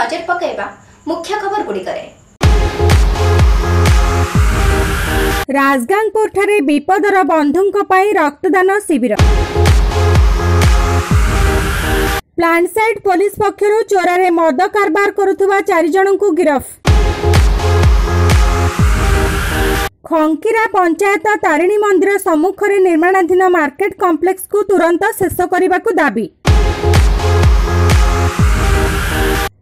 ନଜର ପକାଇବା ମୁଖ୍ୟ ଖବର ଗୁଡ଼ିକରେ ବିପଦର ବନ୍ଧୁଙ୍କ ପାଇଁ ରକ୍ତଦାନ ଶିବିର। ପ୍ଲାଣ୍ଟସାଇଡ୍ ପୋଲିସ ପକ୍ଷରୁ ଚୋରାରେ ମଦ କାରବାର କରୁଥିବା ଚାରି ଜଣଙ୍କୁ ଗିରଫ। ଖଙ୍କିରା ପଞ୍ଚାୟତ ତାରିଣୀ ମନ୍ଦିର ସମ୍ମୁଖରେ ନିର୍ମାଣାଧୀନ ମାର୍କେଟ କମ୍ପ୍ଲେକ୍ସକୁ ତୁରନ୍ତ ଶେଷ କରିବାକୁ ଦାବି।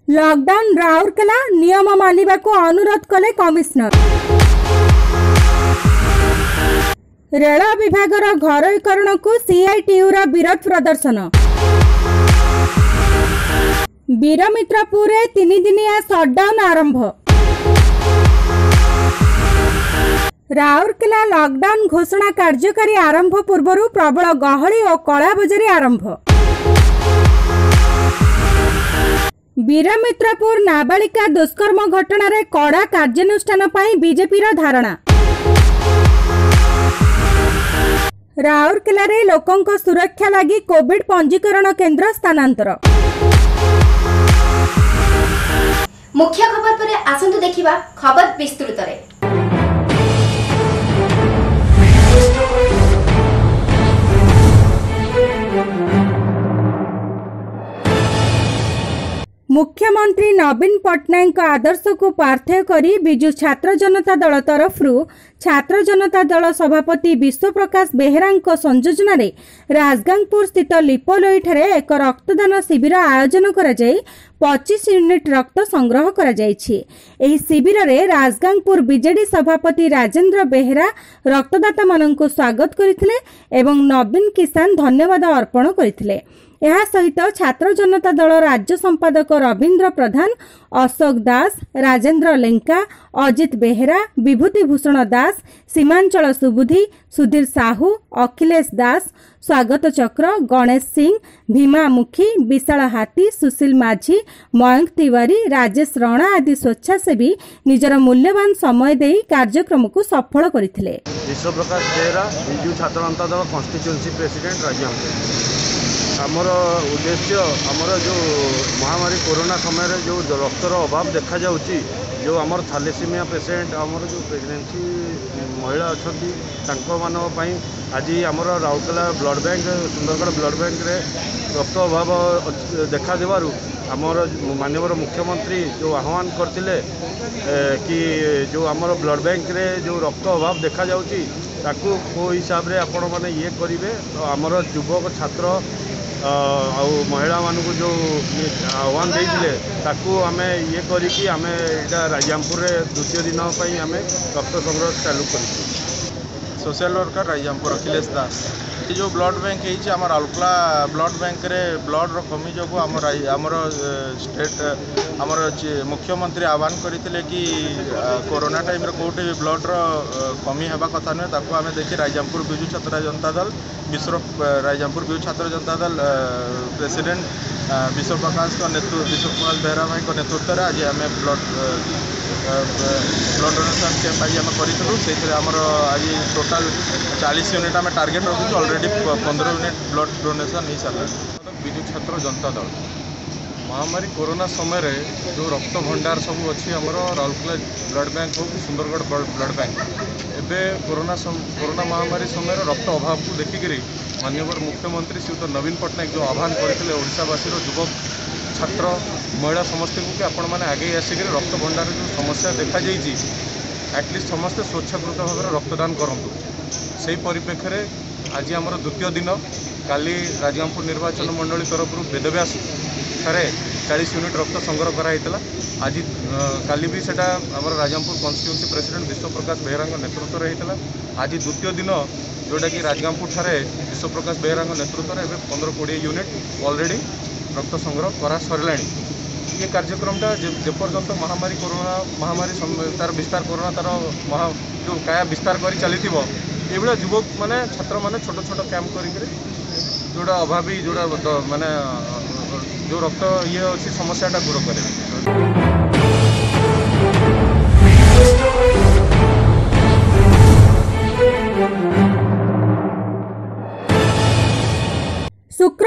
ଲକଡାଉନ ରାଉରକେଲା ନିୟମ ମାନିବାକୁ ଅନୁରୋଧ କଲେ କମିଶନର ରେଳ ବିଭାଗର ଘରୋଇକରଣକୁ ସିଆଇଟିୟୁର ବିରୋଧ ପ୍ରଦର୍ଶନ ବୀରମିତ୍ରପୁରରେ ତିନିଦିନିଆ ସଟ୍ଡାଉନ୍ ଆରମ୍ଭ ରାଉରକେଲା ଲକଡାଉନ ଘୋଷଣା କାର୍ଯ୍ୟକାରୀ ଆରମ୍ଭ ପୂର୍ବରୁ ପ୍ରବଳ ଗହଳି ଓ କଳାବଜାରୀ ଆରମ୍ଭ ବୀରମିତ୍ରପୁର ନାବାଳିକା ଦୁଷ୍କର୍ମ ଘଟଣାରେ କଡ଼ା କାର୍ଯ୍ୟାନୁଷ୍ଠାନ ପାଇଁ ବିଜେପିର ଧାରଣା। ରାଉରକେଲାରେ ଲୋକଙ୍କ ସୁରକ୍ଷା ଲାଗି କୋଭିଡ ପଞ୍ଜୀକରଣ କେନ୍ଦ୍ର ସ୍ଥାନାନ୍ତର। ମୁଖ୍ୟ ଖବର ପରେ ଆସନ୍ତୁ ଦେଖିବା ଖବର ବିସ୍ତୃତରେ। ମୁଖ୍ୟମନ୍ତ୍ରୀ ନବୀନ ପଟ୍ଟନାୟକଙ୍କ ଆଦର୍ଶକୁ ପାର୍ଥକ୍ୟ କରି ବିଜୁ ଛାତ୍ର ଜନତା ଦଳ ତରଫରୁ ଛାତ୍ର ଜନତା ଦଳ ସଭାପତି ବିଶ୍ୱପ୍ରକାଶ ବେହେରାଙ୍କ ସଂଯୋଜନାରେ ରାଜଗାଙ୍ଗପୁର ସ୍ଥିତ ଲିପଲୋଇଠାରେ ଏକ ରକ୍ତଦାନ ଶିବିର ଆୟୋଜନ କରାଯାଇ ପଚିଶ ୟୁନିଟ୍ ରକ୍ତ ସଂଗ୍ରହ କରାଯାଇଛି। ଏହି ଶିବିରରେ ରାଜଗାଙ୍ଗପୁର ବିଜେଡି ସଭାପତି ରାଜେନ୍ଦ୍ର ବେହେରା ରକ୍ତଦାତାମାନଙ୍କୁ ସ୍ୱାଗତ କରିଥିଲେ ଏବଂ ନବୀନ କିଷାନ ଧନ୍ୟବାଦ ଅର୍ପଣ କରିଥିଲେ। ଏହା ସହିତ ଛାତ୍ର ଜନତା ଦଳ ରାଜ୍ୟ ସମ୍ପାଦକ ରବୀନ୍ଦ୍ର ପ୍ରଧାନ ଅଶୋକ ଦାସ ରାଜେନ୍ଦ୍ର ଲେଙ୍କା ଅଜିତ ବେହେରା ବିଭୂତି ଭୂଷଣ ଦାସ ସୀମାଞ୍ଚଳ ସୁବୁଧି ସୁଧୀର ସାହୁ ଅଖିଲେଶ ଦାସ ସ୍ୱାଗତ ଚକ୍ର ଗଣେଶ ସିଂ ଭୀମା ମୁଖୀ ବିଶାଳ ହାତୀ ସୁଶୀଲ ମାଝୀ ମୟଙ୍କ ତିୱାରୀ ରାଜେଶ ରଣା ଆଦି ସ୍ୱେଚ୍ଛାସେବୀ ନିଜର ମୂଲ୍ୟବାନ ସମୟ ଦେଇ କାର୍ଯ୍ୟକ୍ରମକୁ ସଫଳ କରିଥିଲେ। ବିଶ୍ୱପ୍ରକାଶ ବେହେରା ବିଜୁ ଛାତ୍ର ଜନତା ଦଳ କନଷ୍ଟିଚ୍ୟୁଏନ୍ସି ପ୍ରେସିଡେଣ୍ଟ ରାଜ୍ୟମନ୍ତ୍ରୀ ଆମର ଉଦ୍ଦେଶ୍ୟ ଆମର ଯେଉଁ ମହାମାରୀ କରୋନା ସମୟରେ ଯେଉଁ ରକ୍ତର ଅଭାବ ଦେଖାଯାଉଛି ଯେଉଁ ଆମର ଥାଲେସିମିଆ ପେସେଣ୍ଟ ଆମର ଯେଉଁ ପ୍ରେଗନେନ୍ସି ମହିଳା ଅଛନ୍ତି ତାଙ୍କମାନଙ୍କ ପାଇଁ ଆଜି ଆମର Rourkela blood bank Sundargarh blood ବ୍ୟାଙ୍କରେ ରକ୍ତ ଅଭାବ ଦେଖାଦେବାରୁ ଆମର ମାନ୍ୟବର ମୁଖ୍ୟମନ୍ତ୍ରୀ ଯେଉଁ ଆହ୍ୱାନ କରିଥିଲେ କି ଯେଉଁ ଆମର ବ୍ଲଡ଼ ବ୍ୟାଙ୍କରେ ଯେଉଁ ରକ୍ତ ଅଭାବ ଦେଖାଯାଉଛି ତାକୁ କେଉଁ ହିସାବରେ ଆପଣମାନେ ଇଏ କରିବେ ତ ଆମର ଯୁବକ ଛାତ୍ର ଆଉ ମହିଳାମାନଙ୍କୁ ଯେଉଁ ଆହ୍ୱାନ ଦେଇଥିଲେ ତାକୁ ଆମେ ଇଏ କରିକି ଆମେ ଏଇଟା ରାଜାମପୁରରେ ଦ୍ୱିତୀୟ ଦିନ ପାଇଁ ଆମେ ରକ୍ତ ସଂଗ୍ରହ ଚାଲୁ କରିଛୁ। Social worker Raijampur Akhilesh Das. ଏ ଯେଉଁ ବ୍ଲଡ଼ ବ୍ୟାଙ୍କ ହେଇଛି ଆମ ରାଉରକେଲା ବ୍ଲଡ଼ ବ୍ୟାଙ୍କରେ ବ୍ଲଡ଼ର କମି ଯୋଗୁଁ ଆମର ଆମର ଷ୍ଟେଟ୍ ଆମର ମୁଖ୍ୟମନ୍ତ୍ରୀ ଆହ୍ୱାନ କରିଥିଲେ କି କରୋନା ଟାଇମ୍ରେ କେଉଁଠି ବି ବ୍ଲଡ଼ର କମି ହେବା କଥା ନୁହେଁ ତାକୁ ଆମେ ଦେଖି ରାଇଜାମପୁର ବିଜୁ ଛାତ୍ର ଜନତା ଦଳ ବିଶ୍ୱ ରାଇଜାମପୁର ବିଜୁ ଛାତ୍ର ଜନତା ଦଳ ପ୍ରେସିଡେଣ୍ଟ ବିଶ୍ୱପ୍ରକାଶଙ୍କ ନେତୃତ୍ୱ ବିଶ୍ୱପ୍ରକାଶ ବେହେରା ଭାଇଙ୍କ ନେତୃତ୍ୱରେ ଆଜି ଆମେ ବ୍ଲଡ଼ ବ୍ଲଡ଼ ଡୋନେସନ୍ କ୍ୟାମ୍ପ ଆଜି ଆମେ କରିଥିଲୁ ସେଇଥିରେ ଆମର ଆଜି ଟୋଟାଲ ଚାଳିଶ ୟୁନିଟ୍ ଆମେ ଟାର୍ଗେଟ୍ ରଖିଛୁ ଅଲରେଡ଼ି ପନ୍ଦର ୟୁନିଟ୍ ବ୍ଲଡ଼ ଡୋନେସନ୍ ହେଇସାରିଲାଣି ବିଜୁ ଛାତ୍ର ଜନତା ଦଳ। ମହାମାରୀ କରୋନା ସମୟରେ ଯେଉଁ ରକ୍ତ ଭଣ୍ଡାର ସବୁ ଅଛି ଆମର ରାଉରକେଲା ବ୍ଲଡ଼ ବ୍ୟାଙ୍କ ହେଉ କି ସୁନ୍ଦରଗଡ଼ ବ୍ଲଡ଼ ବ୍ୟାଙ୍କ ଏବେ କରୋନା କରୋନା ମହାମାରୀ ସମୟରେ ରକ୍ତ ଅଭାବକୁ ଦେଖିକରି ମାନ୍ୟବର ମୁଖ୍ୟମନ୍ତ୍ରୀ ଶ୍ରୀଯୁକ୍ତ ନବୀନ ପଟ୍ଟନାୟକ ଯେଉଁ ଆହ୍ୱାନ କରିଥିଲେ ଓଡ଼ିଶାବାସୀର ଯୁବକ ଛାତ୍ର ମହିଳା ସମସ୍ତଙ୍କୁ କି ଆପଣମାନେ ଆଗେଇ ଆସିକରି ରକ୍ତ ଭଣ୍ଡାର ଯେଉଁ ସମସ୍ୟା ଦେଖାଯାଇଛି ଆଟଲିଷ୍ଟ ସମସ୍ତେ ସ୍ୱଚ୍ଛାକୃତ ଭାବରେ ରକ୍ତଦାନ କରନ୍ତୁ ସେହି ପରିପ୍ରେକ୍ଷୀରେ ଆଜି ଆମର ଦ୍ୱିତୀୟ ଦିନ କାଲି ରାଜଗାଙ୍ଗପୁର ନିର୍ବାଚନ ମଣ୍ଡଳୀ ତରଫରୁ ବେଦବ୍ୟାସ ଠାରେ ଚାଳିଶ ୟୁନିଟ୍ ରକ୍ତ ସଂଗ୍ରହ କରାଯାଇଥିଲା ଆଜି କାଲି ବି ସେଇଟା ଆମର ରାଜଗାଙ୍ଗପୁର କନଷ୍ଟିଟ୍ୟୁନ୍ସି ପ୍ରେସିଡେଣ୍ଟ ବିଶ୍ୱପ୍ରକାଶ ବେହେରାଙ୍କ ନେତୃତ୍ୱରେ ହେଇଥିଲା ଆଜି ଦ୍ୱିତୀୟ ଦିନ ଯେଉଁଟାକି ରାଜଗାଙ୍ଗପୁର ଠାରେ ବିଶ୍ୱପ୍ରକାଶ ବେହେରାଙ୍କ ନେତୃତ୍ୱରେ ଏବେ ପନ୍ଦର କୋଡ଼ିଏ ୟୁନିଟ୍ ଅଲରେଡ଼ି ରକ୍ତ ସଂଗ୍ରହ କରା ସରିଲାଣି ଏ କାର୍ଯ୍ୟକ୍ରମଟା ଯେପର୍ଯ୍ୟନ୍ତ ମହାମାରୀ କରୋନା ମହାମାରୀ ତାର ବିସ୍ତାର କରୋନା ତାର ମହା ଯେଉଁ କାୟା ବିସ୍ତାର କରି ଚାଲିଥିବ ଏଇଭଳିଆ ଯୁବକମାନେ ଛାତ୍ରମାନେ ଛୋଟ ଛୋଟ କ୍ୟାମ୍ପ କରିକିରି ଯେଉଁଟା ଅଭାବୀ ଯେଉଁଟା ମାନେ ଯେଉଁ ରକ୍ତ ଇଏ ଅଛି ସମସ୍ୟାଟା ଦୂର କରିବେ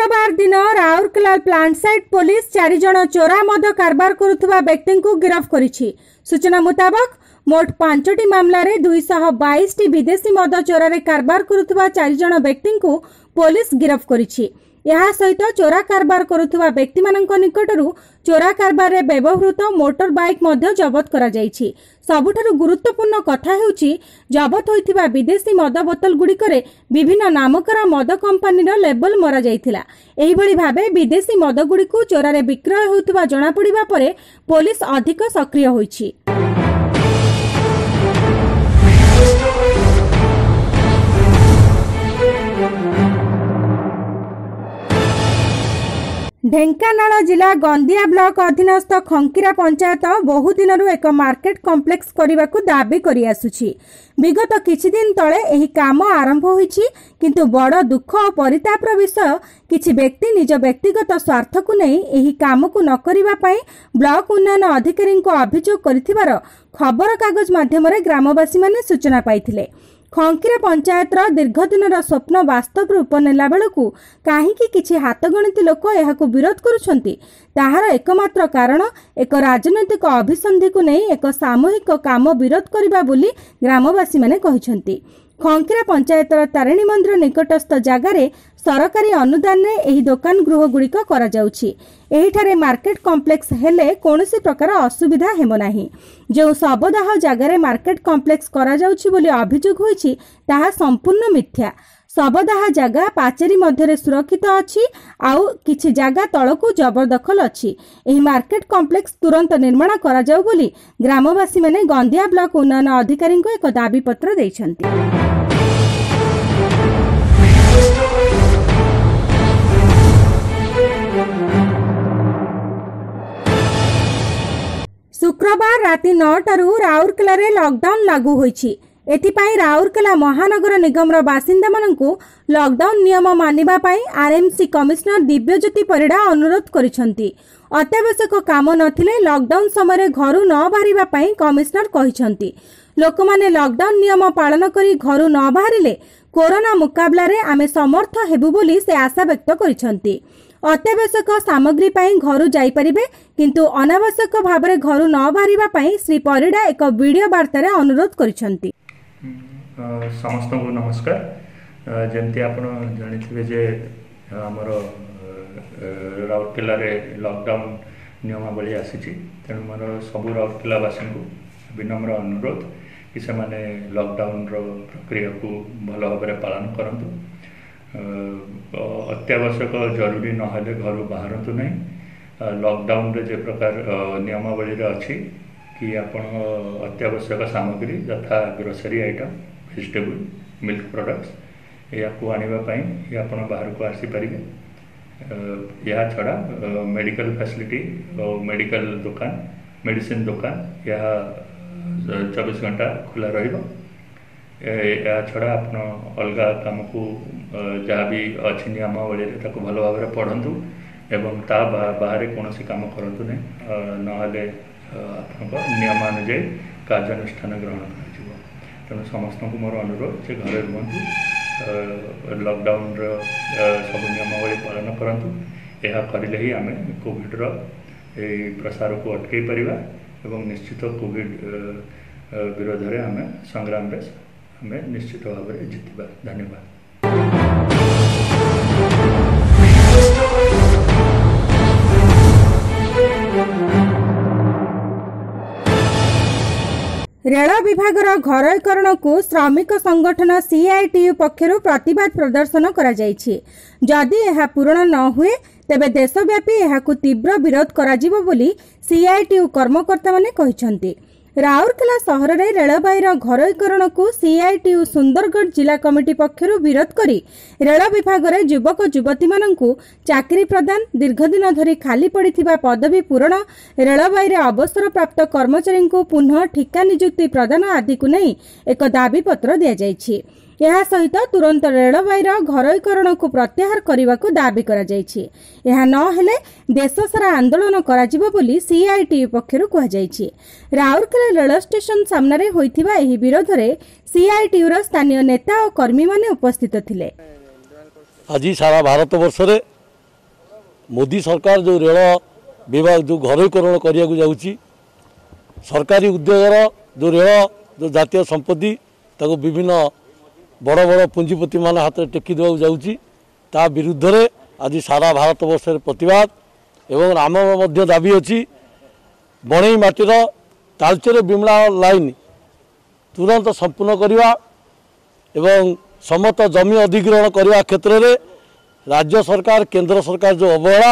শুক্রবার দিন রাউরকেলা প্লান্ট সাইট পুলিশ চারিজন চোরা মদ কারবার করুবা ব্যক্তি গিরফ করেছে সূচনা মুতাবক মোট পাঁচটি মামলার দুইশহ বাইশটি বিদেশি মদ চোরারে কারবার করুবা চারিজন ব্যক্তি পুলিশ গিরফ করেছে ଏହା ସହିତ ଚୋରା କାରବାର କରୁଥିବା ବ୍ୟକ୍ତିମାନଙ୍କ ନିକଟରୁ ଚୋରା କାରବାରରେ ବ୍ୟବହୃତ ମୋଟର ବାଇକ୍ ମଧ୍ୟ ଜବତ କରାଯାଇଛି। ସବୁଠାରୁ ଗୁରୁତ୍ୱପୂର୍ଣ୍ଣ କଥା ହେଉଛି ଜବତ ହୋଇଥିବା ବିଦେଶୀ ମଦ ବୋତଲଗୁଡ଼ିକରେ ବିଭିନ୍ନ ନାମକରା ମଦ କମ୍ପାନୀର ଲେବଲ ମରାଯାଇଥିଲା। ଏହିଭଳି ଭାବେ ବିଦେଶୀ ମଦଗୁଡ଼ିକୁ ଚୋରାରେ ବିକ୍ରୟ ହେଉଥିବା ଜଣାପଡ଼ିବା ପରେ ପୋଲିସ ଅଧିକ ସକ୍ରିୟ ହୋଇଛି। ଢେଙ୍କାନାଳ ଜିଲ୍ଲା ଗନ୍ଦିଆ ବ୍ଲକ ଅଧୀନସ୍ଥ ଖଙ୍କିରା ପଞ୍ଚାୟତ ବହୁ ଦିନରୁ ଏକ ମାର୍କେଟ କମ୍ପ୍ଲେକ୍ସ କରିବାକୁ ଦାବି କରିଆସୁଛି ବିଗତ କିଛିଦିନ ତଳେ ଏହି କାମ ଆରମ୍ଭ ହୋଇଛି କିନ୍ତୁ ବଡ଼ ଦୁଃଖ ଓ ପରିତାପର ବିଷୟ କିଛି ବ୍ୟକ୍ତି ନିଜ ବ୍ୟକ୍ତିଗତ ସ୍ୱାର୍ଥକୁ ନେଇ ଏହି କାମକୁ ନ କରିବା ପାଇଁ ବ୍ଲକ ଉନ୍ନୟନ ଅଧିକାରୀଙ୍କୁ ଅଭିଯୋଗ କରିଥିବାର ଖବରକାଗଜ ମାଧ୍ୟମରେ ଗ୍ରାମବାସୀମାନେ ସୂଚନା ପାଇଥିଲେ। ଖଙ୍କିରା ପଞ୍ଚାୟତର ଦୀର୍ଘଦିନର ସ୍ୱପ୍ନ ବାସ୍ତବ ରୂପ ନେଲା ବେଳକୁ କାହିଁକି କିଛି ହାତଗଣିତି ଲୋକ ଏହାକୁ ବିରୋଧ କରୁଛନ୍ତି? ତାହାର ଏକମାତ୍ର କାରଣ ଏକ ରାଜନୈତିକ ଅଭିସନ୍ଧିକୁ ନେଇ ଏକ ସାମୂହିକ କାମ ବିରୋଧ କରିବା ବୋଲି ଗ୍ରାମବାସୀମାନେ କହିଛନ୍ତି। ଖଙ୍କିରା ପଞ୍ଚାୟତର ତାରିଣୀ ମନ୍ଦିର ନିକଟସ୍ଥ ଜାଗାରେ ସରକାରୀ ଅନୁଦାନରେ ଏହି ଦୋକାନ ଗୃହଗୁଡ଼ିକ କରାଯାଉଛି। ଏହିଠାରେ ମାର୍କେଟ କମ୍ପ୍ଲେକ୍ସ ହେଲେ କୌଣସି ପ୍ରକାର ଅସୁବିଧା ହେବ ନାହିଁ। ଯେଉଁ ଶବଦାହ ଜାଗାରେ ମାର୍କେଟ କମ୍ପ୍ଲେକ୍ସ କରାଯାଉଛି ବୋଲି ଅଭିଯୋଗ ହୋଇଛି ତାହା ସମ୍ପୂର୍ଣ୍ଣ ମିଥ୍ୟା। ଶବଦାହ ଜାଗା ପାଚେରୀ ମଧ୍ୟରେ ସୁରକ୍ଷିତ ଅଛି ଆଉ କିଛି ଜାଗା ତଳକୁ ଜବରଦଖଲ ଅଛି। ଏହି ମାର୍କେଟ କମ୍ପ୍ଲେକ୍ସ ତୁରନ୍ତ ନିର୍ମାଣ କରାଯାଉ ବୋଲି ଗ୍ରାମବାସୀମାନେ ଗନ୍ଦିଆ ବ୍ଲକ ଉନ୍ନୟନ ଅଧିକାରୀଙ୍କୁ ଏକ ଦାବିପତ୍ର ଦେଇଛନ୍ତି। ଶୁକ୍ରବାର ରାତି ନଅଟାରୁ ରାଉରକେଲାରେ ଲକଡାଉନ ଲାଗୁ ହୋଇଛି। ଏଥିପାଇଁ ରାଉରକେଲା ମହାନଗର ନିଗମର ବାସିନ୍ଦାମାନଙ୍କୁ ଲକଡାଉନ ନିୟମ ମାନିବା ପାଇଁ ଆର୍ଏମ୍ସି କମିଶନର ଦିବ୍ୟଜ୍ୟୋତି ପରିଡ଼ା ଅନୁରୋଧ କରିଛନ୍ତି। ଅତ୍ୟାବଶ୍ୟକ କାମ ନଥିଲେ ଲକଡାଉନ ସମୟରେ ଘରୁ ନ ବାହାରିବା ପାଇଁ କମିଶନର କହିଛନ୍ତି। ଲୋକମାନେ ଲକଡାଉନ ନିୟମ ପାଳନ କରି ଘରୁ ନ ବାହାରିଲେ କରୋନା ମୁକାବିଲାରେ ଆମେ ସମର୍ଥ ହେବୁ ବୋଲି ସେ ଆଶା ବ୍ୟକ୍ତ କରିଛନ୍ତି। ଅତ୍ୟାବଶ୍ୟକ ସାମଗ୍ରୀ ପାଇଁ ଘରୁ ଯାଇପାରିବେ କିନ୍ତୁ ଅନାବଶ୍ୟକ ଭାବରେ ଘରୁ ନ ବାହାରିବା ପାଇଁ ଶ୍ରୀ ପରିଡ଼ା ଏକ ଭିଡିଓ ବାର୍ତ୍ତାରେ ଅନୁରୋଧ କରିଛନ୍ତି। ସମସ୍ତଙ୍କୁ ନମସ୍କାର। ଯେମିତି ଆପଣ ଜାଣିଥିବେ ଯେ ଆମର ରାଉରକେଲାରେ ଲକଡାଉନ ନିୟମାବଳୀ ଆସିଛି ତେଣୁ ମୋର ସବୁ ରାଉରକେଲାବାସୀଙ୍କୁ ବିନମ୍ର ଅନୁରୋଧ କି ସେମାନେ ଲକଡାଉନର ପ୍ରକ୍ରିୟାକୁ ଭଲ ଭାବରେ ପାଳନ କରନ୍ତୁ। ଅତ୍ୟାବଶ୍ୟକ ଜରୁରୀ ନହେଲେ ଘରୁ ବାହାରନ୍ତୁ ନାହିଁ ଅ, ଲକଡାଉନରେ ଯେ ପ୍ରକାର ଅ, ନିୟମାବଳୀରେ ଅଛି କି ଆପଣ ଅତ୍ୟାବଶ୍ୟକ ସାମଗ୍ରୀ ଯଥା grocery item vegetable milk products ଏହାକୁ ଆଣିବା ପାଇଁ ହିଁ ଆପଣ ବାହାରକୁ ଆସିପାରିବେ। ଅ, ଏହା ଛଡ଼ା ମେଡ଼ିକାଲ ଫ୍ୟାସିଲିଟି ଓ ମେଡ଼ିକାଲ ଦୋକାନ ମେଡ଼ିସିନ ଦୋକାନ ଏହା ଚବିଶ ଘଣ୍ଟା ଖୋଲା ରହିବ। ଏ- ଏହା ଛଡ଼ା ଆପଣ ଅଲଗା କାମକୁ ଅ, ଯାହା ବି ଅଛି ନିୟମାବଳୀରେ ତାକୁ ଭଲ ଭାବରେ ପଢ଼ନ୍ତୁ ଏବଂ ତା ବା- ବାହାରେ କୌଣସି କାମ କରନ୍ତୁ ନାହିଁ। ଅ, ନହେଲେ ଅ, ଆପଣଙ୍କ ନିୟମାନୁଯାୟୀ କାର୍ଯ୍ୟାନୁଷ୍ଠାନ ଗ୍ରହଣ କରାଯିବ। ତେଣୁ ସମସ୍ତଙ୍କୁ ମୋର ଅନୁରୋଧ ଯେ ଘରେ ରୁହନ୍ତୁ ଅ, ଲକଡାଉନର ଅ, ସବୁ ନିୟମାବଳୀ ପାଳନ କରନ୍ତୁ। ଏହା କରିଲେ ହିଁ ଆମେ କୋଭିଡ଼ର ଏହି ପ୍ରସାରକୁ ଅଟକାଇ ପାରିବା ଏବଂ ନିଶ୍ଚିତ କୋଭିଡ଼ ଅ, ଅ, ବିରୋଧରେ ଆମେ ସଂଗ୍ରାମରେ ଆମେ ନିଶ୍ଚିତ ଭାବରେ ଜିତିବା ଧନ୍ୟବାଦ ରେଳ ବିଭାଗର ଘରୋଇକରଣକୁ ଶ୍ରମିକ ସଂଗଠନ ସିଆଇଟିୟୁ ପକ୍ଷରୁ ପ୍ରତିବାଦ ପ୍ରଦର୍ଶନ କରାଯାଇଛି ଯଦି ଏହା ପୂରଣ ନ ହୁଏ ତେବେ ଦେଶବ୍ୟାପୀ ଏହାକୁ ତୀବ୍ର ବିରୋଧ କରାଯିବ ବୋଲି ସିଆଇଟିୟୁ କର୍ମକର୍ତ୍ତାମାନେ କହିଛନ୍ତି ରାଉରକେଲା ସହରରେ ରେଳବାଇର ଘରୋଇକରଣକୁ ସିଆଇଟିୟୁ ସୁନ୍ଦରଗଡ଼ ଜିଲ୍ଲା କମିଟି ପକ୍ଷରୁ ବିରୋଧ କରି ରେଳ ବିଭାଗରେ ଯୁବକ ଯୁବତୀମାନଙ୍କୁ ଚାକିରି ପ୍ରଦାନ ଦୀର୍ଘଦିନ ଧରି ଖାଲି ପଡ଼ିଥିବା ପଦବୀ ପୂରଣ ରେଳବାଇରେ ଅବସରପ୍ରାପ୍ତ କର୍ମଚାରୀଙ୍କୁ ପୁନଃ ଠିକା ନିଯୁକ୍ତି ପ୍ରଦାନ ଆଦିକୁ ନେଇ ଏକ ଦାବିପତ୍ର ଦିଆଯାଇଛି। ଏହା ସହିତ ତୁରନ୍ତ ରେଳବାଇର ଘରୋଇକରଣକୁ ପ୍ରତ୍ୟାହାର କରିବାକୁ ଦାବି କରାଯାଇଛି। ଏହା ନ ହେଲେ ଦେଶ ସାରା ଆନ୍ଦୋଳନ କରାଯିବ ବୋଲି ସିଆଇଟିୟୁ ପକ୍ଷରୁ କୁହାଯାଇଛି। ରାଉରକେଲା ରେଳ ଷ୍ଟେସନ ସାମ୍ନାରେ ହୋଇଥିବା ଏହି ବିରୋଧରେ ସିଆଇଟିୟୁର ସ୍ଥାନୀୟ ନେତା ଓ କର୍ମୀମାନେ ଉପସ୍ଥିତ ଥିଲେ। ଆଜି ସାରା ଭାରତବର୍ଷରେ ମୋଦି ସରକାର ଯେଉଁ ରେଳ ବିଭାଗ ଯେଉଁ ଘରୋଇକରଣ କରିବାକୁ ଯାଉଛି ସରକାରୀ ଉଦ୍ୟୋଗର ଯେଉଁ ରେଳ ଯେଉଁ ଜାତୀୟ ସମ୍ପତ୍ତି ତାକୁ ବିଭିନ୍ନ ବଡ଼ ବଡ଼ ପୁଞ୍ଜିପତିମାନ ହାତରେ ଟେକି ଦେବାକୁ ଯାଉଛି। ତା ବିରୁଦ୍ଧରେ ଆଜି ସାରା ଭାରତବର୍ଷରେ ପ୍ରତିବାଦ ଏବଂ ଆମର ମଧ୍ୟ ଦାବି ଅଛି ବଣେଇ ମାଟିର ତାଳଚେର ବିମଳା ଲାଇନ୍ ତୁରନ୍ତ ସମ୍ପୂର୍ଣ୍ଣ କରିବା ଏବଂ ସମସ୍ତ ଜମି ଅଧିଗ୍ରହଣ କରିବା କ୍ଷେତ୍ରରେ ରାଜ୍ୟ ସରକାର କେନ୍ଦ୍ର ସରକାର ଯେଉଁ ଅବହେଳା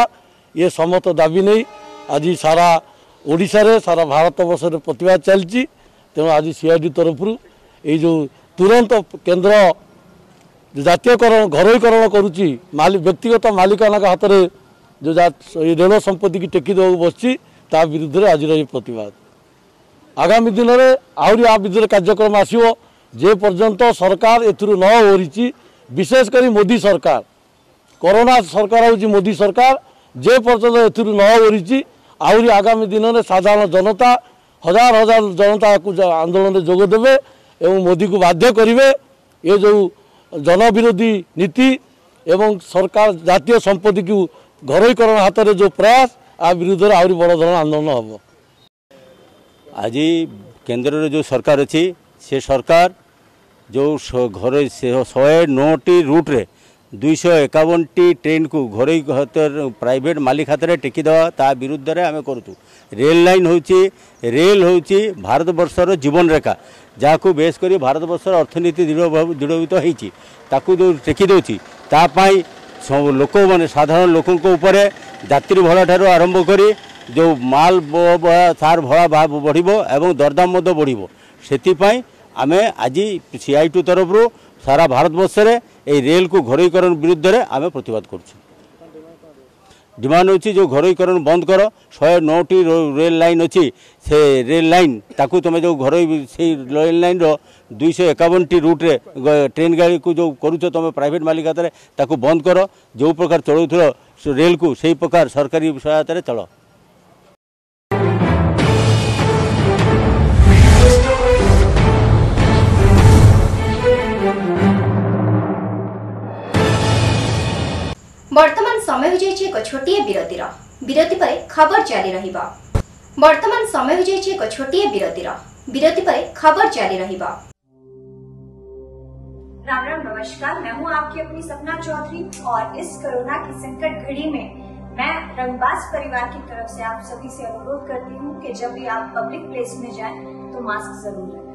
ଏ ସମସ୍ତ ଦାବି ନେଇ ଆଜି ସାରା ଓଡ଼ିଶାରେ ସାରା ଭାରତବର୍ଷରେ ପ୍ରତିବାଦ ଚାଲିଛି। ତେଣୁ ଆଜି ସିଆଇଡି ତରଫରୁ ଏଇ ଯେଉଁ ତୁରନ୍ତ କେନ୍ଦ୍ର ଜାତୀୟକରଣ ଘରୋଇକରଣ କରୁଛି ମାଲି ବ୍ୟକ୍ତିଗତ ମାଲିକାନାଙ୍କ ହାତରେ ଯେଉଁ ଏଇ ରେଳ ସମ୍ପତ୍ତିକି ଟେକି ଦେବାକୁ ବସିଛି ତା ବିରୁଦ୍ଧରେ ଆଜିର ଏହି ପ୍ରତିବାଦ। ଆଗାମୀ ଦିନରେ ଆହୁରି ଆ ବିରୁଦ୍ଧରେ କାର୍ଯ୍ୟକ୍ରମ ଆସିବ ଯେ ପର୍ଯ୍ୟନ୍ତ ସରକାର ଏଥିରୁ ନ ଓହରିଛି ବିଶେଷ କରି ମୋଦି ସରକାର। କରୋନା ସରକାର ହେଉଛି ମୋଦି ସରକାର ଯେ ପର୍ଯ୍ୟନ୍ତ ଏଥିରୁ ନ ଓହରିଛି ଆହୁରି ଆଗାମୀ ଦିନରେ ସାଧାରଣ ଜନତା ହଜାର ହଜାର ଜନତା ୟାକୁ ଯ- ଆନ୍ଦୋଳନରେ ଯୋଗ ଦେବେ এবং মোদীকে বাধ্য করবে এ যে জনবিরোধী নীতি এবং সরকার জাতীয় সম্পত্তিকে ঘরোইকরণ হাতের যে প্রয়াস আ বিরুদ্ধে আহ বড় ধরনের আন্দোলন হব আজ কেন্দ্রের যে সরকার অছি সে সরকার যে ঘরে শহে নটি রুট্রে দুইশো একাবনটি ট্রেন ট্রেনকু ঘরোই প্রাইভেট মালিক হাতের টেকি দেওয়া তা বিরুদ্ধে আমি করছু রেল লাইন হচ্ছে রেল হচ্ছে ভারতবর্ষর জীবনরেখা ଯାହାକୁ ବେଶ୍ କରି ଭାରତବର୍ଷର ଅର୍ଥନୀତି ଦୃଢ଼ୀଭୂତ ହୋଇଛି ତାକୁ ଯେଉଁ ଟେକି ଦେଉଛି ତା ପାଇଁ ଲୋକମାନେ ସାଧାରଣ ଲୋକଙ୍କ ଉପରେ ଯାତ୍ରୀ ଭଡ଼ାଠାରୁ ଆରମ୍ଭ କରି ଯେଉଁ ମାଲ ସାର ଭଡ଼ା ବଢ଼ିବ ଏବଂ ଦରଦାମ ମଧ୍ୟ ବଢ଼ିବ ସେଥିପାଇଁ ଆମେ ଆଜି ସିଆଇଟୁ ତରଫରୁ ସାରା ଭାରତବର୍ଷରେ এই রেলকু ঘরোইকরণ বিরুদ্ধে আমি প্রতিবাদ করছি ଡିମାଣ୍ଡ ହେଉଛି ଯେଉଁ ଘରୋଇକରଣ ବନ୍ଦ କର ଶହେ ନଅଟି ରେଲ୍ ଲାଇନ୍ ଅଛି ସେ ରେଲ୍ ଲାଇନ୍ ତାକୁ ତୁମେ ଯେଉଁ ଘରୋଇ ସେଇ ରେଲ୍ ଲାଇନ୍ର ଦୁଇଶହ ଏକାବନଟି ରୁଟ୍ରେ ଟ୍ରେନ୍ ଗାଡ଼ିକୁ ଯେଉଁ କରୁଛ ତୁମେ ପ୍ରାଇଭେଟ୍ ମାଲିକ ହାତରେ ତାକୁ ବନ୍ଦ କର। ଯେଉଁ ପ୍ରକାର ଚଳାଉଥିଲ ସେ ରେଲ୍କୁ ସେଇ ପ୍ରକାର ସରକାରୀ ସହାୟତାରେ ଚଳ। ବର୍ତ୍ତମାନ ସମୟ ହୋଇଯାଇଛି ଏକ ଛୋଟିଏ ବିରତିର ବିରତି ପରେ ଖବର ଜାରି ରହିବ ବର୍ତ୍ତମାନ ସମୟ ହୋଇଯାଇଛି ଏକ ଛୋଟିଏ ବିରତିର ବିରତି ପରେ ଖବର ଜାରି ରହିବ राम राम नमस्कार मैं हूं आपकी अपनी सपना चौधरी और इस कोरोना की संकट घड़ी में मैं रंगबाज परिवार की तरफ से आप सभी से अनुरोध करती हूं कि जब भी आप पब्लिक प्लेस में जाएं तो मास्क जरूर लगाएं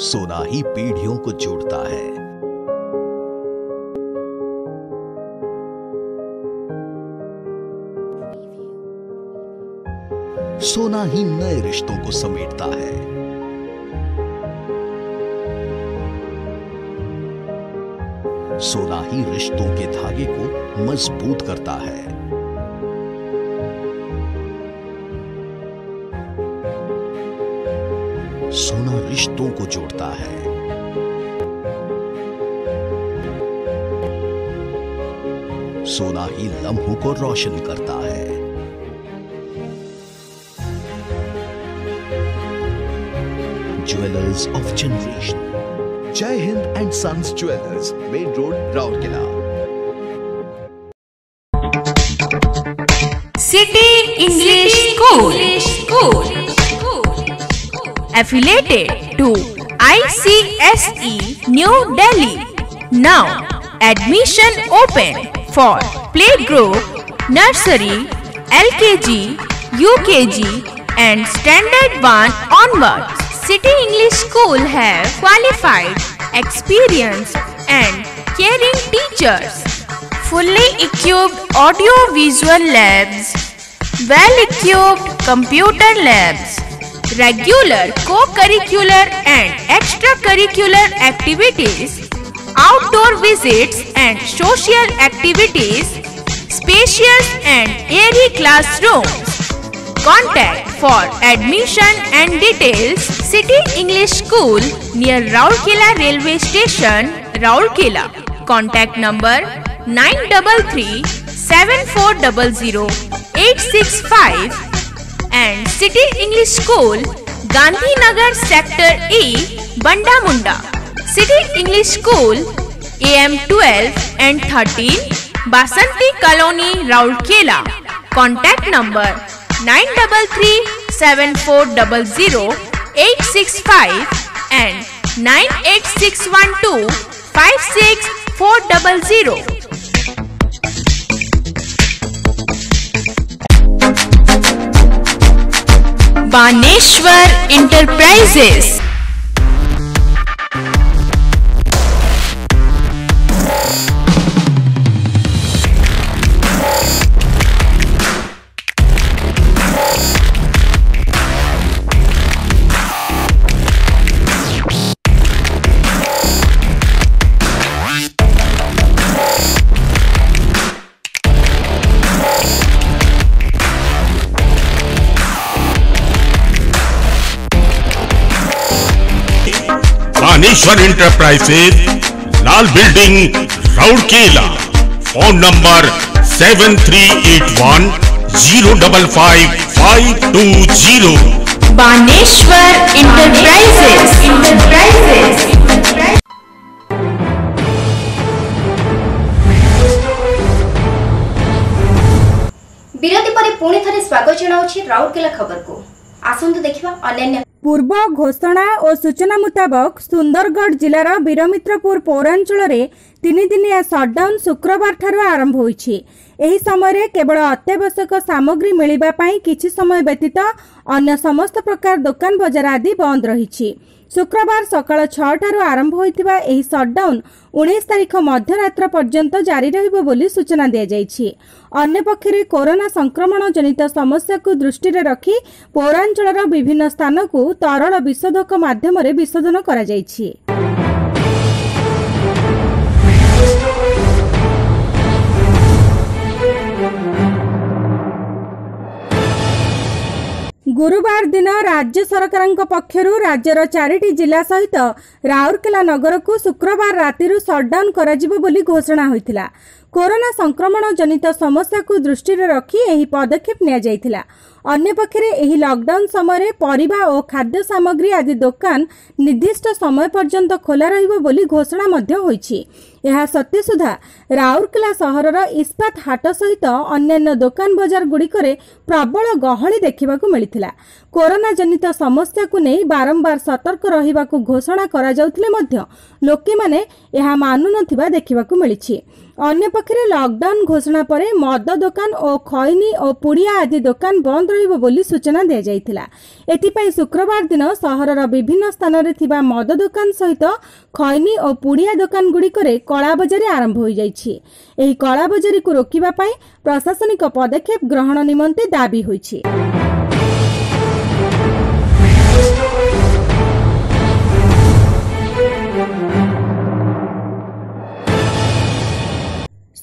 सोना ही पीढ़ियों को जोड़ता है। सोना ही नए रिश्तों को समेटता है। सोना ही रिश्तों के धागे को मज़बूत करता है। सोना रिश्तों को जोड़ता है। सोना ही लम्हों को रोशन करता है। Jewellers of generation Jai Hind and sons jewellers main road Rourkela. Affiliated to ICSE New Delhi. Now, admission open for playgroup, nursery, LKG, UKG and standard 1 onwards. City English School have qualified, experienced and caring teachers, fully equipped audio visual labs, well equipped computer labs, regular co curricular and extracurricular activities, outdoor visits and social activities, spacious and airy classrooms. Contact for admission and details City English School near Raulkela Railway Station, Raulkela. Contact number 933 7400 865 and City English School, Gandhinagar Sector E, Bandamunda. City English School, AM 12 and 13, Basanti Colony, Raulkela. Contact number 933 7400 865 and 98612 Baneshwar enterprises Baneshwar enterprises Lal building Rourkela phone number seven three eight one zero double five five two zero Baneshwar enterprises enterprises ବିରତି ପରେ ପୁଣି ଥରେ ସ୍ୱାଗତ ଜଣାଉଛି ରାଉରକେଲା ଖବରକୁ ଆସନ୍ତୁ ଦେଖିବା ଅନ୍ୟାନ୍ୟ ପୂର୍ବ ଘୋଷଣା ଓ ସୂଚନା ମୁତାବକ ସୁନ୍ଦରଗଡ଼ ଜିଲ୍ଲାର ବୀରମିତ୍ରପୁର ପୌରାଞ୍ଚଳରେ ତିନିଦିନିଆ ସଟ୍ଡାଉନ୍ ଶୁକ୍ରବାରଠାରୁ ଆରମ୍ଭ ହୋଇଛି। ଏହି ସମୟରେ କେବଳ ଅତ୍ୟାବଶ୍ୟକ ସାମଗ୍ରୀ ମିଳିବା ପାଇଁ କିଛି ସମୟ ବ୍ୟତୀତ ଅନ୍ୟ ସମସ୍ତ ପ୍ରକାର ଦୋକାନ ବଜାର ଆଦି ବନ୍ଦ ରହିଛି। ଶୁକ୍ରବାର ସକାଳ ଛଅଟାରୁ ଆରମ୍ଭ ହୋଇଥିବା ଏହି ସଟ୍ଡାଉନ୍ ଉଣେଇଶ ତାରିଖ ମଧ୍ୟରାତ୍ର ପର୍ଯ୍ୟନ୍ତ ଜାରି ରହିବ ବୋଲି ସୂଚନା ଦିଆଯାଇଛି। ଅନ୍ୟପକ୍ଷରେ କରୋନା ସଂକ୍ରମଣ ଜନିତ ସମସ୍ୟାକୁ ଦୃଷ୍ଟିରେ ରଖି ପୌରାଞ୍ଚଳର ବିଭିନ୍ନ ସ୍ଥାନକୁ ତରଳ ବିଶୋଧକ ମାଧ୍ୟମରେ ବିଶୋଧନ କରାଯାଇଛି। ଗୁରୁବାର ଦିନ ରାଜ୍ୟ ସରକାରଙ୍କ ପକ୍ଷରୁ ରାଜ୍ୟର ଚାରିଟି ଜିଲ୍ଲା ସହିତ ରାଉରକେଲା ନଗରକୁ ଶୁକ୍ରବାର ରାତିରୁ ସଟ୍ଡାଉନ୍ କରାଯିବ ବୋଲି ଘୋଷଣା ହୋଇଥିଲା। କରୋନା ସଂକ୍ରମଣ ଜନିତ ସମସ୍ୟାକୁ ଦୃଷ୍ଟିରେ ରଖି ଏହି ପଦକ୍ଷେପ ନିଆଯାଇଥିଲା। ଅନ୍ୟପକ୍ଷରେ ଏହି ଲକ୍ଡାଉନ୍ ସମୟରେ ପରିବା ଓ ଖାଦ୍ୟ ସାମଗ୍ରୀ ଆଦି ଦୋକାନ ନିର୍ଦ୍ଦିଷ୍ଟ ସମୟ ପର୍ଯ୍ୟନ୍ତ ଖୋଲା ରହିବ ବୋଲି ଘୋଷଣା ମଧ୍ୟ ହୋଇଛି। ଏହା ସତ୍ତ୍ୱେ ସୁଦ୍ଧା ରାଉରକେଲା ସହରର ଇସ୍ପାତ ହାଟ ସହିତ ଅନ୍ୟାନ୍ୟ ଦୋକାନ ବଜାର ଗୁଡ଼ିକରେ ପ୍ରବଳ ଗହଳି ଦେଖିବାକୁ ମିଳିଥିଲା। କରୋନା ଜନିତ ସମସ୍ୟାକୁ ନେଇ ବାରମ୍ବାର ସତର୍କ ରହିବାକୁ ଘୋଷଣା କରାଯାଉଥିଲେ ମଧ୍ୟ ଲୋକେମାନେ ଏହା ମାନୁନଥିବା ଦେଖିବାକୁ ମିଳିଛି। ଅନ୍ୟପକ୍ଷରେ ଲକ୍ଡାଉନ୍ ଘୋଷଣା ପରେ ମଦ ଦୋକାନ ଓ ଖଇନି ଓ ପୁଡ଼ିଆ ଆଦି ଦୋକାନ ବନ୍ଦ ରହିବ ବୋଲି ସୂଚନା ଦିଆଯାଇଥିଲା। ଏଥିପାଇଁ ଶୁକ୍ରବାର ଦିନ ସହରର ବିଭିନ୍ନ ସ୍ଥାନରେ ଥିବା ମଦ ଦୋକାନ ସହିତ ଖଇନି ଓ ପୁଡ଼ିଆ ଦୋକାନ ଗୁଡ଼ିକରେ କଳାବଜାରୀ ଆରମ୍ଭ ହୋଇଯାଇଛି। ଏହି କଳାବଜାରୀକୁ ରୋକିବା ପାଇଁ ପ୍ରଶାସନିକ ପଦକ୍ଷେପ ଗ୍ରହଣ ନିମନ୍ତେ ଦାବି ହୋଇଛି।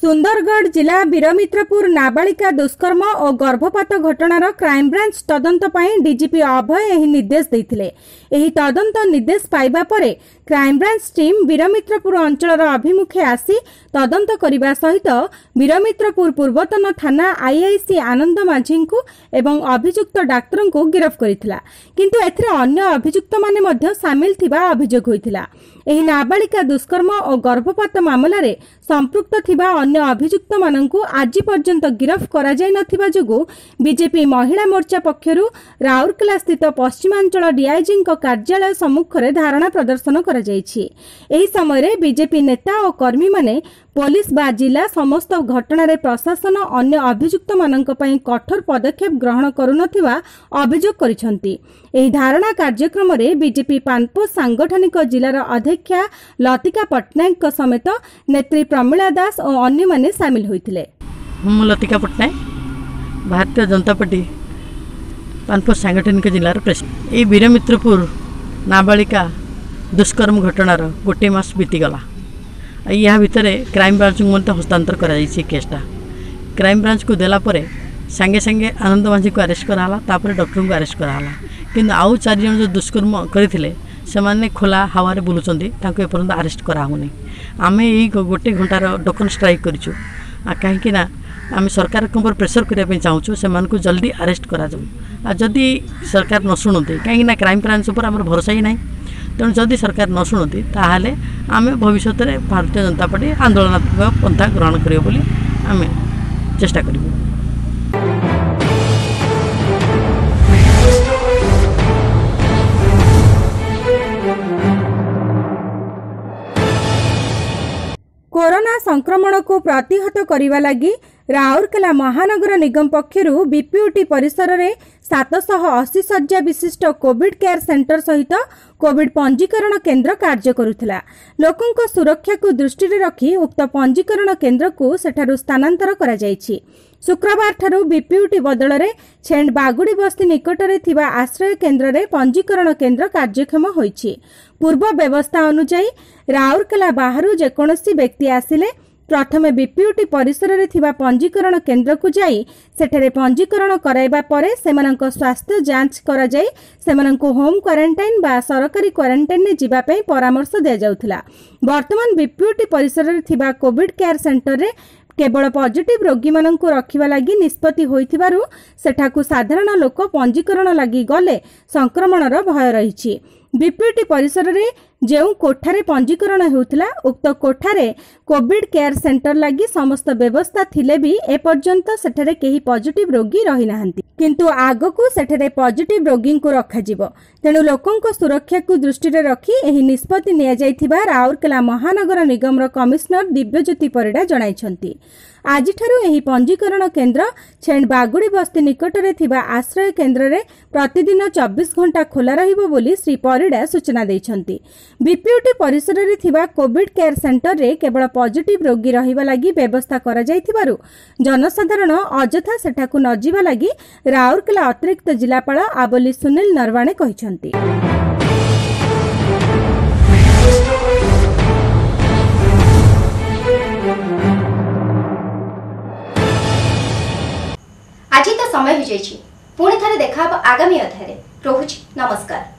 ସୁନ୍ଦରଗଡ଼ ଜିଲ୍ଲା ବୀରମିତ୍ରପୁର ନାବାଳିକା ଦୁଷ୍କର୍ମ ଓ ଗର୍ଭପାତ ଘଟଣାର କ୍ରାଇମବ୍ରାଞ୍ଚ ତଦନ୍ତ ପାଇଁ ଡିଜିପି ଅଭୟ ଏହି ନିର୍ଦ୍ଦେଶ ଦେଇଥିଲେ। ଏହି ତଦନ୍ତ ନିର୍ଦ୍ଦେଶ ପାଇବା ପରେ କ୍ରାଇମବ୍ରାଞ୍ଚ ଟିମ୍ ବୀରମିତ୍ରପୁର ଅଞ୍ଚଳର ଅଭିମୁଖେ ଆସି ତଦନ୍ତ କରିବା ସହିତ ବୀରମିତ୍ରପୁର ପୂର୍ବତନ ଥାନା ଆଇଆଇସି ଆନନ୍ଦ ମାଝୀଙ୍କୁ ଏବଂ ଅଭିଯୁକ୍ତ ଡାକ୍ତରଙ୍କୁ ଗିରଫ କରିଥିଲା। କିନ୍ତୁ ଏଥିରେ ଅନ୍ୟ ଅଭିଯୁକ୍ତମାନେ ମଧ୍ୟ ସାମିଲ ଥିବା ଅଭିଯୋଗ ହୋଇଥିଲା। ଏହି ନାବାଳିକା ଦୁଷ୍କର୍ମ ଓ ଗର୍ଭପାତ ମାମଲାରେ ସମ୍ପୃକ୍ତ ଥିବା ଅନ୍ୟ ଅଭିଯୁକ୍ତମାନଙ୍କୁ ଆଜି ପର୍ଯ୍ୟନ୍ତ ଗିରଫ କରାଯାଇ ନଥିବା ଯୋଗୁଁ ବିଜେପି ମହିଳା ମୋର୍ଚ୍ଚା ପକ୍ଷରୁ ରାଉରକେଲା ସ୍ଥିତ ପଶ୍ଚିମାଞ୍ଚଳ ଡିଆଇଜିଙ୍କ କାର୍ଯ୍ୟାଳୟ ସମ୍ମୁଖରେ ଧାରଣା ପ୍ରଦର୍ଶନ କରାଯାଇଛି। ଏହି ସମୟରେ ବିଜେପି ନେତା ଓ କର୍ମୀମାନେ ପୋଲିସ ବା ଜିଲ୍ଲା ସମସ୍ତ ଘଟଣାରେ ପ୍ରଶାସନ ଅନ୍ୟ ଅଭିଯୁକ୍ତମାନଙ୍କ ପାଇଁ କଠୋର ପଦକ୍ଷେପ ଗ୍ରହଣ କରୁନଥିବା ଅଭିଯୋଗ କରିଛନ୍ତି। ଏହି ଧାରଣା କାର୍ଯ୍ୟକ୍ରମରେ ବିଜେପି ପାନ୍ପୋ ସାଂଗଠନିକ ଜିଲ୍ଲାର ଅଧ୍ୟକ୍ଷ ସମୀକ୍ଷା ଲତିକା ପଟ୍ଟନାୟକଙ୍କ ସମେତ ନେତ୍ରୀ ପ୍ରମିଳା ଦାସ ଓ ଅନ୍ୟମାନେ ସାମିଲ ହୋଇଥିଲେ। ମୁଁ ଲତିକା ପଟ୍ଟନାୟକ ଭାରତୀୟ ଜନତା ପାର୍ଟି ପାନପୁର ସାଂଗଠନିକ ଜିଲ୍ଲାର ପ୍ରେସିଡେଣ୍ଟ। ଏଇ ବୀରମିତ୍ରପୁର ନାବାଳିକା ଦୁଷ୍କର୍ମ ଘଟଣାର ଗୋଟିଏ ମାସ ବିତିଗଲା। ଆଉ ଏହା ଭିତରେ କ୍ରାଇମବ୍ରାଞ୍ଚକୁ ମଧ୍ୟ ହସ୍ତାନ୍ତର କରାଯାଇଛି କେସ୍ଟା। କ୍ରାଇମବ୍ରାଞ୍ଚକୁ ଦେଲା ପରେ ସାଙ୍ଗେ ସାଙ୍ଗେ ଆନନ୍ଦ ମାଝୀକୁ ଆରେଷ୍ଟ କରାହେଲା ତାପରେ ଡକ୍ଟରଙ୍କୁ ଆରେଷ୍ଟ କରାହେଲା। କିନ୍ତୁ ଆଉ ଚାରିଜଣ ଯେଉଁ ଦୁଷ୍କର୍ମ କରିଥିଲେ ସେମାନେ ଖୋଲା ହାୱାରେ ବୁଲୁଛନ୍ତି ତାଙ୍କୁ ଏପର୍ଯ୍ୟନ୍ତ ଆରେଷ୍ଟ କରାହେଉନି। ଆମେ ଏଇ ଗୋଟେ ଘଣ୍ଟାର ଡୋକନ ଷ୍ଟ୍ରାଇକ୍ କରିଛୁ। ଆଉ କାହିଁକି ନା ଆମେ ସରକାରଙ୍କ ଉପରେ ପ୍ରେସର କରିବା ପାଇଁ ଚାହୁଁଛୁ ସେମାନଙ୍କୁ ଜଲ୍ଦି ଆରେଷ୍ଟ କରାଯାଉ। ଆଉ ଯଦି ସରକାର ନ ଶୁଣନ୍ତି କାହିଁକିନା କ୍ରାଇମ୍ ବ୍ରାଞ୍ଚ ଉପରେ ଆମର ଭରସା ହିଁ ନାହିଁ ତେଣୁ ଯଦି ସରକାର ନ ଶୁଣନ୍ତି ତାହେଲେ ଆମେ ଭବିଷ୍ୟତରେ ଭାରତୀୟ ଜନତା ପାର୍ଟି ଆନ୍ଦୋଳନାତ୍ମକ ପନ୍ଥା ଗ୍ରହଣ କରିବ ବୋଲି ଆମେ ଚେଷ୍ଟା କରିବୁ। କରୋନା ସଂକ୍ରମଣକୁ ପ୍ରତିହତ କରିବା ଲାଗି ରାଉରକେଲା ମହାନଗର ନିଗମ ପକ୍ଷରୁ ବିପିୟୁଟି ପରିସରରେ ସାତଶହ ଅଶୀ ଶଯ୍ୟା ବିଶିଷ୍ଟ କୋଭିଡ୍ କେୟାର ସେଣ୍ଟର ସହିତ କୋଭିଡ୍ ପଞ୍ଜୀକରଣ କେନ୍ଦ୍ର କାର୍ଯ୍ୟ କରୁଥିଲା। ଲୋକଙ୍କ ସୁରକ୍ଷାକୁ ଦୃଷ୍ଟିରେ ରଖି ଉକ୍ତ ପଞ୍ଜୀକରଣ କେନ୍ଦ୍ରକୁ ସେଠାରୁ ସ୍ଥାନାନ୍ତର କରାଯାଇଛି। ଶୁକ୍ରବାରଠାରୁ ବିପିୟୁଟି ବଦଳରେ ଛେଣ୍ଡ ବାଗୁଡ଼ି ବସ୍ତି ନିକଟରେ ଥିବା ଆଶ୍ରୟ କେନ୍ଦ୍ରରେ ପଞ୍ଜୀକରଣ କେନ୍ଦ୍ର କାର୍ଯ୍ୟକ୍ଷମ ହୋଇଛି। ପୂର୍ବ ବ୍ୟବସ୍ଥା ଅନୁଯାୟୀ ରାଉରକେଲା ବାହାରୁ ଯେକୌଣସି ବ୍ୟକ୍ତି ଆସିଲେ ପ୍ରଥମେ ବିପିୟୁଟି ପରିସରରେ ଥିବା ପଞ୍ଜୀକରଣ କେନ୍ଦ୍ରକୁ ଯାଇ ସେଠାରେ ପଞ୍ଜୀକରଣ କରାଇବା ପରେ ସେମାନଙ୍କ ସ୍ୱାସ୍ଥ୍ୟ ଯାଞ୍ଚ କରାଯାଇ ସେମାନଙ୍କୁ ହୋମ୍ କ୍ୱାରେଣ୍ଟାଇନ୍ ବା ସରକାରୀ କ୍ୱାରେଣ୍ଟାଇନ୍ରେ ଯିବା ପାଇଁ ପରାମର୍ଶ ଦିଆଯାଉଥିଲା। ବର୍ତ୍ତମାନ ବିପିୟୁଟି ପରିସରରେ ଥିବା କୋଭିଡ୍ କେୟାର ସେଣ୍ଟରରେ କେବଳ ପଜିଟିଭ୍ ରୋଗୀମାନଙ୍କୁ ରଖିବା ଲାଗି ନିଷ୍ପତ୍ତି ହୋଇଥିବାରୁ ସେଠାକୁ ସାଧାରଣ ଲୋକ ପଞ୍ଜୀକରଣ ଲାଗି ଗଲେ ସଂକ୍ରମଣର ଭୟ ରହିଛି। ବିପିୟୁଟି ପରିସରରେ ଯେଉଁ କୋଠାରେ ପଞ୍ଜୀକରଣ ହେଉଥିଲା ଉକ୍ତ କୋଠାରେ କୋଭିଡ୍ କେୟାର ସେଣ୍ଟର ଲାଗି ସମସ୍ତ ବ୍ୟବସ୍ଥା ଥିଲେ ବି ଏପର୍ଯ୍ୟନ୍ତ ସେଠାରେ କେହି ପଜିଟିଭ୍ ରୋଗୀ ରହିନାହାନ୍ତି। କିନ୍ତୁ ଆଗକୁ ସେଠାରେ ପଜିଟିଭ୍ ରୋଗୀଙ୍କୁ ରଖାଯିବ। ତେଣୁ ଲୋକଙ୍କ ସୁରକ୍ଷାକୁ ଦୃଷ୍ଟିରେ ରଖି ଏହି ନିଷ୍ପତ୍ତି ନିଆଯାଇଥିବା ରାଉରକେଲା ମହାନଗର ନିଗମର କମିଶନର ଦିବ୍ୟଜ୍ୟୋତି ପରିଡ଼ା ଜଣାଇଛନ୍ତି। ଆଜିଠାରୁ ଏହି ପଞ୍ଜୀକରଣ କେନ୍ଦ୍ର ଛେଣ୍ଡ ବାଗୁଡ଼ି ବସ୍ତି ନିକଟରେ ଥିବା ଆଶ୍ରୟ କେନ୍ଦ୍ରରେ ପ୍ରତିଦିନ ଚବିଶ ଘଣ୍ଟା ଖୋଲା ରହିବ ବୋଲି ଶ୍ରୀ ପରିଡ଼ା ସୂଚନା ଦେଇଛନ୍ତି। ବିପିୟୁଟି ପରିସରରେ ଥିବା କୋଭିଡ୍ କେୟାର ସେଣ୍ଟରରେ କେବଳ ପଜିଟିଭ୍ ରୋଗୀ ରହିବା ଲାଗି ବ୍ୟବସ୍ଥା କରାଯାଇଥିବାରୁ ଜନସାଧାରଣ ଅଯଥା ସେଠାକୁ ନ ଯିବା ଲାଗି ରାଉରକେଲା ଅତିରିକ୍ତ ଜିଲ୍ଲାପାଳ ଆବୋଲି ସୁନୀଲ ନରବାଣେ କହିଛନ୍ତି। ସମୟ ହୋଇଯାଇଛି ପୁଣି ଥରେ ଦେଖା ହେବ ଆଗାମୀ ଅଧ୍ୟାୟରେ। ରହୁଛି। ନମସ୍କାର।